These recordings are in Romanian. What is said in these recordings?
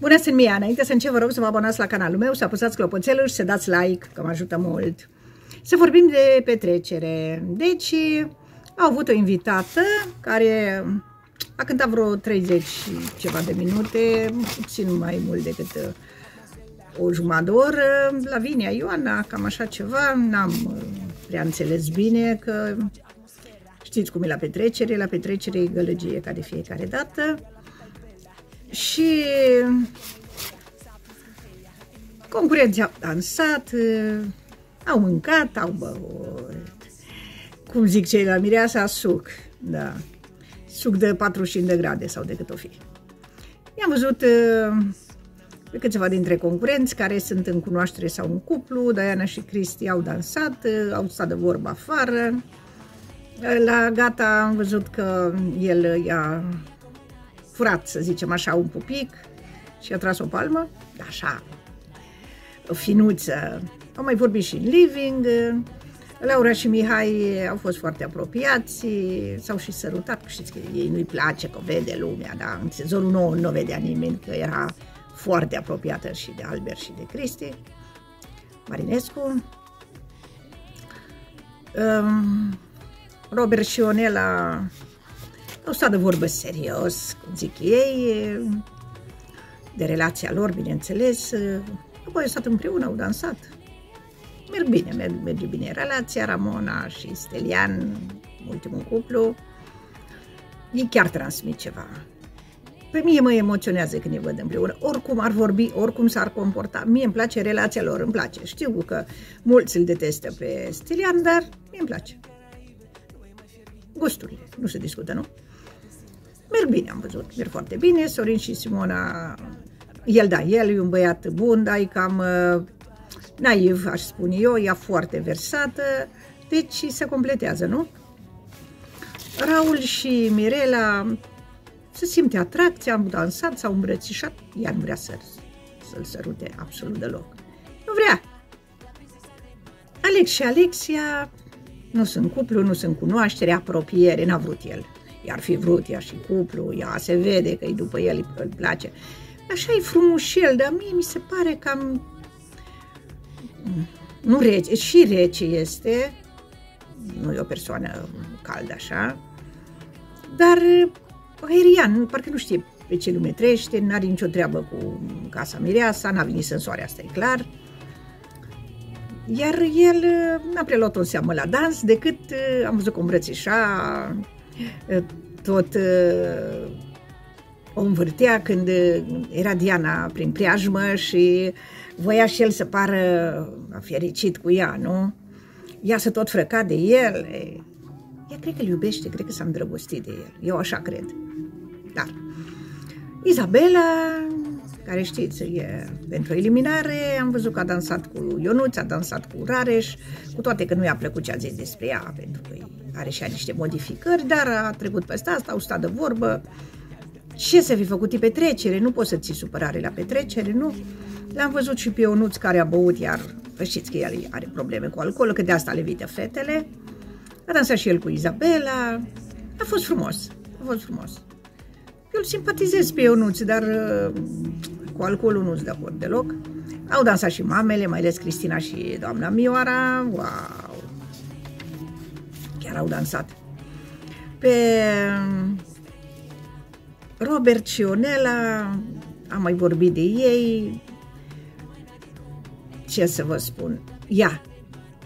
Bună, sunt Mia. Înainte să încep, vă rog să vă abonați la canalul meu, să apăsați clopoțelul și să dați like, că mă ajută mult. Să vorbim de petrecere. Deci, au avut o invitată care a cântat vreo 30 și ceva de minute, puțin mai mult decât uh, o jumătate de oră, Lavinia Ioana, cam așa ceva, n-am uh, prea înțeles bine că știți cum e la petrecere, la petrecere e gălăgie ca de fiecare dată. Și concurenții au dansat, au mâncat, au băut. Cum zic cei la mireasa, suc, da. Suc de 45 de grade sau de cât o fi. I-am văzut uh, pe câțiva dintre concurenți care sunt în cunoaștere sau în cuplu, Diana și Cristi au dansat, uh, au stat de vorbă afară. La gata am văzut că el i-a furat, să zicem așa, un pupic și a tras o palmă, așa, o finuță. Au mai vorbit și în living, Laura și Mihai au fost foarte apropiați, s-au și sărutat, știți că ei nu-i place că vede lumea, dar în sezonul nou nu vedea nimeni, că era foarte apropiată și de Albert și de Cristi. Marinescu. Um, Robert și Onela au stat de vorbă serios, cum zic ei, de relația lor, bineînțeles. Apoi au stat împreună, au dansat. Merg bine, merg, merge bine relația, Ramona și Stelian, ultimul cuplu. Ei chiar transmit ceva. Pe mie mă emoționează când îi văd împreună. Oricum ar vorbi, oricum s-ar comporta. Mie îmi place relația lor, îmi place. Știu că mulți îl detestă pe Stelian, dar mie îmi place. Gusturile, nu se discută, nu? Merg bine, am văzut, merg foarte bine. Sorin și Simona, el da, el e un băiat bun, dar e cam uh, naiv, aș spune eu, ea foarte versată, deci se completează, nu? Raul și Mirela se simte atracție, am dansat, s-au îmbrățișat, ea nu vrea să, să-l sărute absolut deloc. Nu vrea. Alex și Alexia nu sunt cuplu, nu sunt cunoaștere, apropiere, n-a vrut el i-ar fi vrut ea și cuplu, ea se vede că e după el, îi place. Așa e frumușel, dar mie mi se pare cam... Nu rece, și rece este, nu e o persoană caldă așa, dar aerian, parcă nu știe pe ce lume trăiește, n-are nicio treabă cu casa mireasa, n-a venit în soare, asta e clar. Iar el n-a preluat o seamă la dans decât am văzut cum îmbrățișa, tot uh, o învârtea când era Diana prin preajmă și voia și el să pară fericit cu ea, nu? Ea să tot frăca de el. Ea cred că îl iubește, cred că s-a îndrăgostit de el. Eu așa cred. Dar Izabela, care știți, e pentru eliminare, am văzut că a dansat cu Ionuț, a dansat cu Rareș, cu toate că nu i-a plăcut ce a zis despre ea, pentru că are și niște modificări, dar a trecut peste asta, au stat de vorbă. Ce să fi făcut pe petrecere? Nu poți să ții supărare la petrecere, nu? L-am văzut și pe Ionuț care a băut, iar știți că el are probleme cu alcool, că de asta le vită fetele. A dansat și el cu Izabela. A fost frumos, a fost frumos. Eu îl simpatizez pe Ionuț, dar uh, cu alcoolul nu-ți de acord deloc. Au dansat și mamele, mai ales Cristina și doamna Mioara. Wow! chiar au dansat. Pe um, Robert și Ionela, am mai vorbit de ei, ce să vă spun, ea,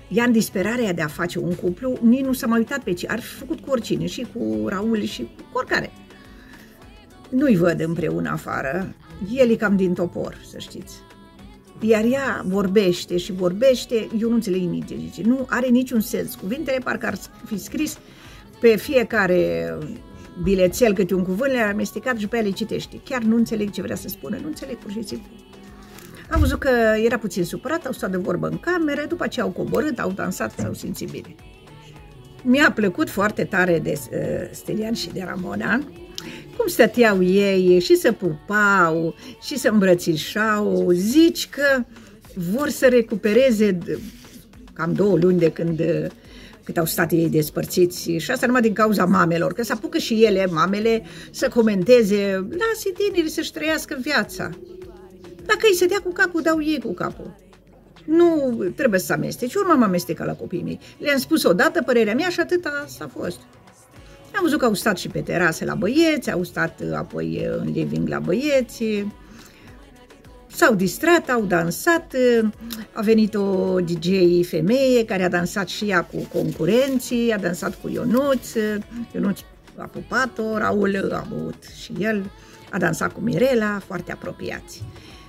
ea în disperarea de a face un cuplu, nici nu s-a mai uitat pe ce, ar fi făcut cu oricine, și cu Raul și cu oricare. Nu-i văd împreună afară, el e cam din topor, să știți. Iar ea vorbește și vorbește, eu nu înțeleg nimic ce zice. Nu are niciun sens. Cuvintele parcă ar fi scris pe fiecare bilețel câte un cuvânt, le-a amestecat și pe ea le citește. Chiar nu înțeleg ce vrea să spună, nu înțeleg pur și simplu. Am văzut că era puțin supărat, au stat de vorbă în cameră, după ce au coborât, au dansat, s-au simțit bine. Mi-a plăcut foarte tare de uh, Stelian și de Ramona, cum stăteau ei și să pupau și să îmbrățișau, zici că vor să recupereze cam două luni de când cât au stat ei despărțiți și asta numai din cauza mamelor, că să apucă și ele, mamele, să comenteze, lasă tinerii să-și trăiască viața. Dacă îi se dea cu capul, dau ei cu capul. Nu trebuie să amesteci. Urma m-am amestecat la copiii mei. Le-am spus odată părerea mea și atâta s-a fost. Am văzut că au stat și pe terase la băieți, au stat uh, apoi uh, în living la băieți, s-au distrat, au dansat, uh, a venit o DJ femeie care a dansat și ea cu concurenții, a dansat cu Ionuț, Ionuț a pupat-o, Raul a avut și el, a dansat cu Mirela, foarte apropiați.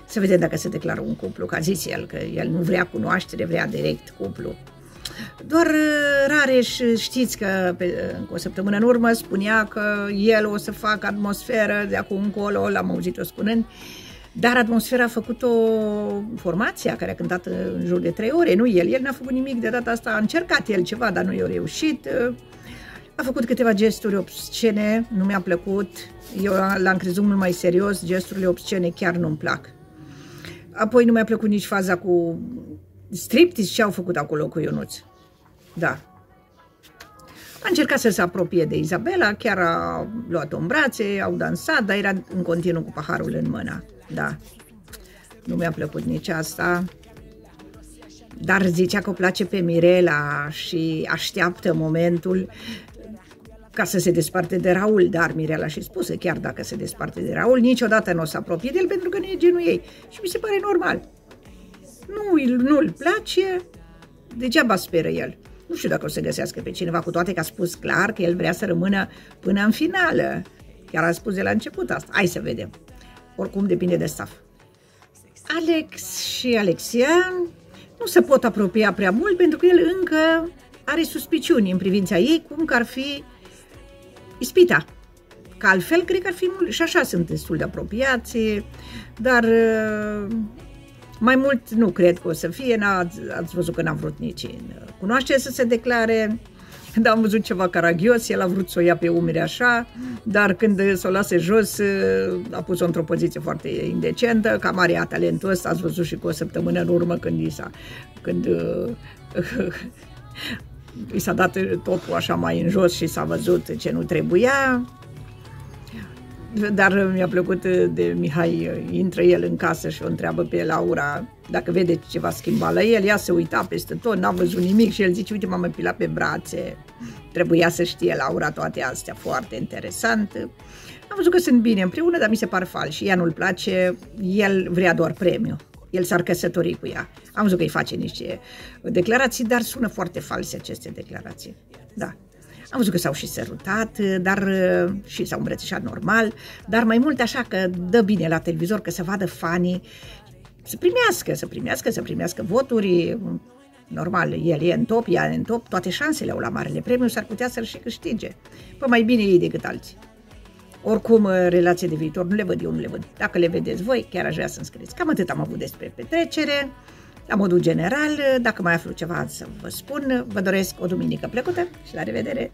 Să vedem dacă se declară un cuplu, că a zis el că el nu vrea cunoaștere, vrea direct cuplu. Doar uh, Rareș, știți că pe, cu o săptămână în urmă spunea că el o să facă atmosferă de acum încolo, l-am auzit-o spunând, dar atmosfera a făcut o formație care a cântat în jur de trei ore, nu el. El n-a făcut nimic de data asta, a încercat el ceva, dar nu i-a reușit. A făcut câteva gesturi obscene, nu mi-a plăcut. Eu l-am crezut mult mai serios, gesturile obscene chiar nu-mi plac. Apoi nu mi-a plăcut nici faza cu striptease ce au făcut acolo cu Ionuț. Da. A încercat să se apropie de Izabela, chiar a luat-o în brațe, au dansat, dar era în continuu cu paharul în mână. Da. Nu mi-a plăcut nici asta. Dar zicea că o place pe Mirela și așteaptă momentul ca să se desparte de Raul, dar Mirela și spuse, chiar dacă se desparte de Raul, niciodată nu o să apropie de el pentru că nu e genul ei. Și mi se pare normal. Nu, nu-l place, degeaba speră el. Nu știu dacă o să găsească pe cineva, cu toate că a spus clar că el vrea să rămână până în finală. Chiar a spus de la început asta. Hai să vedem. Oricum depinde de staff. Alex și Alexian nu se pot apropia prea mult pentru că el încă are suspiciuni în privința ei, cum că ar fi ispita. Că altfel, cred că ar fi mult, și așa sunt destul de apropiați, dar uh, mai mult nu cred că o să fie, ați, ați văzut că n-am vrut nici în cunoaște să se declare, dar am văzut ceva caragios, el a vrut să o ia pe umeri așa, dar când s-o lase jos, uh, a pus-o într-o poziție foarte indecentă, ca Maria talentul ăsta, ați văzut și cu o săptămână în urmă când i s-a, când uh, i s-a dat totul așa mai în jos și s-a văzut ce nu trebuia. Dar mi-a plăcut de Mihai, intră el în casă și o întreabă pe Laura dacă vede ceva schimbat la el, ea se uita peste tot, n-a văzut nimic și el zice, uite, m-am împilat pe brațe. Trebuia să știe Laura toate astea, foarte interesant. Am văzut că sunt bine împreună, dar mi se par fals și ea nu-l place, el vrea doar premiu el s-ar căsători cu ea. Am văzut că îi face niște declarații, dar sună foarte false aceste declarații. Da. Am văzut că s-au și sărutat, dar și s-au îmbrățișat normal, dar mai mult așa că dă bine la televizor, că să vadă fanii, să primească, să primească, să primească voturi, normal, el e în top, ea e în top, toate șansele au la marele premiu, s-ar putea să-l și câștige. Păi mai bine ei decât alții. Oricum, uh, relații de viitor nu le văd eu, nu le văd. Dacă le vedeți voi, chiar aș vrea să înscrieți. Cam atât am avut despre petrecere. La modul general, dacă mai aflu ceva să vă spun, vă doresc o duminică plăcută și la revedere!